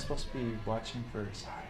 supposed to be watching for? Sorry.